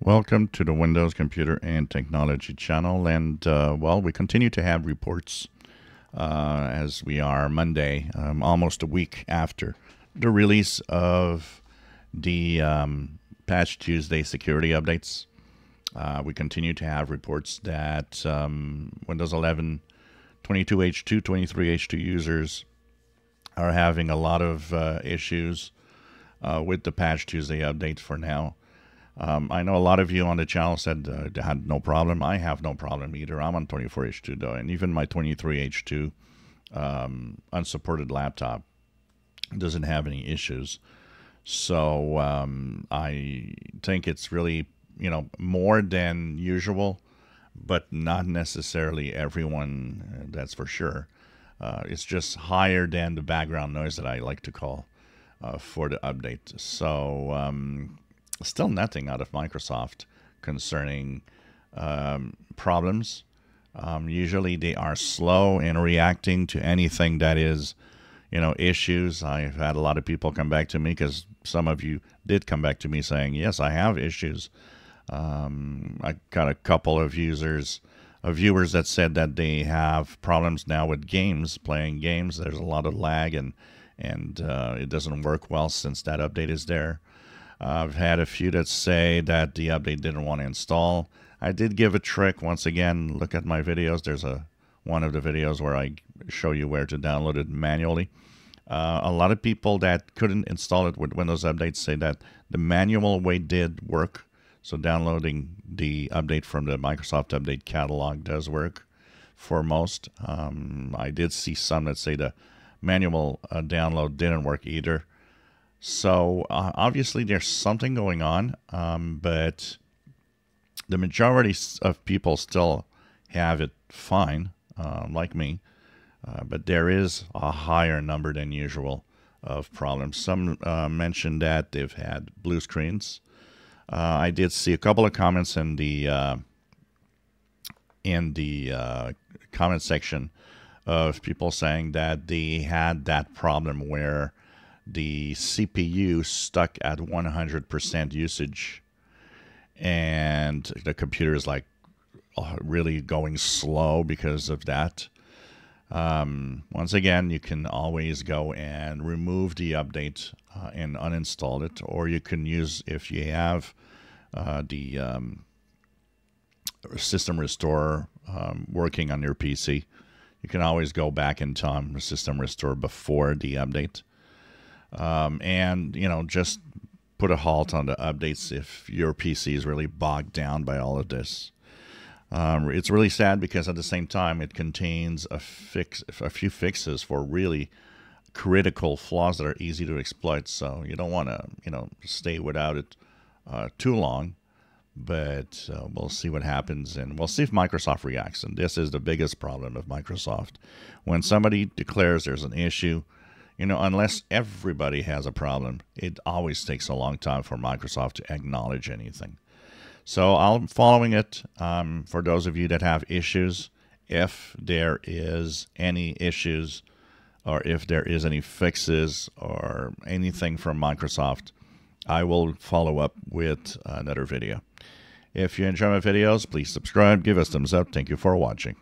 Welcome to the Windows Computer and Technology channel. And, uh, well, we continue to have reports uh, as we are Monday, um, almost a week after the release of the um, Patch Tuesday security updates. Uh, we continue to have reports that um, Windows 11 22H2, 23H2 users are having a lot of uh, issues uh, with the Patch Tuesday update for now. Um, I know a lot of you on the channel said uh, they had no problem. I have no problem either. I'm on 24H2 though, and even my 23H2 um, unsupported laptop doesn't have any issues. So um, I think it's really you know more than usual, but not necessarily everyone. Uh, that's for sure. Uh, it's just higher than the background noise that I like to call uh, for the update. So um, still nothing out of Microsoft concerning um, problems. Um, usually they are slow in reacting to anything that is, you know, issues. I've had a lot of people come back to me because some of you did come back to me saying, yes, I have issues. Um, I got a couple of users, of viewers that said that they have problems now with games, playing games. There's a lot of lag and and uh, it doesn't work well since that update is there. I've had a few that say that the update didn't want to install. I did give a trick once again. Look at my videos. There's a one of the videos where I show you where to download it manually. Uh, a lot of people that couldn't install it with Windows updates say that the manual way did work. So downloading the update from the Microsoft Update catalog does work for most. Um, I did see some that say the manual uh, download didn't work either. So uh, obviously there's something going on, um, but the majority of people still have it fine, uh, like me. Uh, but there is a higher number than usual of problems. Some uh, mentioned that they've had blue screens. Uh, I did see a couple of comments in the uh, in the comment section of people saying that they had that problem where the CPU stuck at 100% usage and the computer is like uh, really going slow because of that. Um, once again, you can always go and remove the update uh, and uninstall it, or you can use if you have uh, the um, system restore um, working on your PC. You can always go back in time, system restore before the update um, and you know just put a halt on the updates if your PC is really bogged down by all of this. Um, it's really sad because at the same time it contains a fix, a few fixes for really critical flaws that are easy to exploit. So you don't want to, you know, stay without it uh, too long. But uh, we'll see what happens, and we'll see if Microsoft reacts. And this is the biggest problem of Microsoft. When somebody declares there's an issue, you know, unless everybody has a problem, it always takes a long time for Microsoft to acknowledge anything. So I'm following it. Um, for those of you that have issues, if there is any issues or if there is any fixes or anything from Microsoft, I will follow up with another video. If you enjoy my videos, please subscribe, give us thumbs up. Thank you for watching.